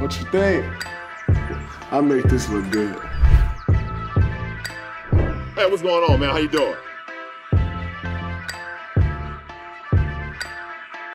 What you think? I make this look good. Hey, what's going on, man? How you doing?